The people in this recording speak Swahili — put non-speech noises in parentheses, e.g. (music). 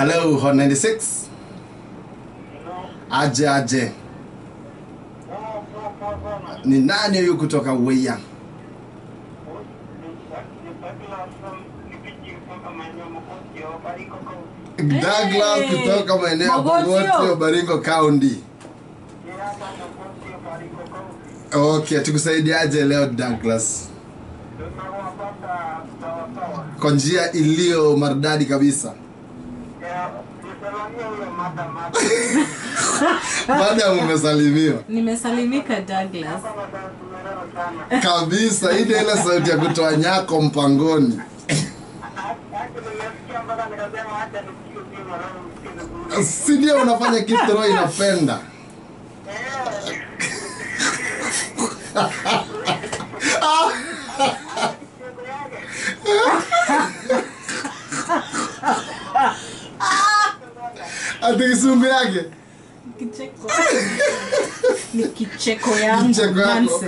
Hello, Hot 96. Aje aje. Ni nani huyu kutoka Weya? Douglas Hey, kutoka maeneo ya. Mogotio, Baringo County. Okay, tukusaidiaje leo Douglas? Kwa njia iliyo maridadi kabisa. Baada ya umesalimiwa nimesalimika douglas kabisa, ile ile sauti ya kutoa nyako mpangoni. Si ndio unafanya kitu roho inapenda? (laughs) Ati kisungu yake kicheko. (laughs) Ni kicheko yangu Kicheko yako.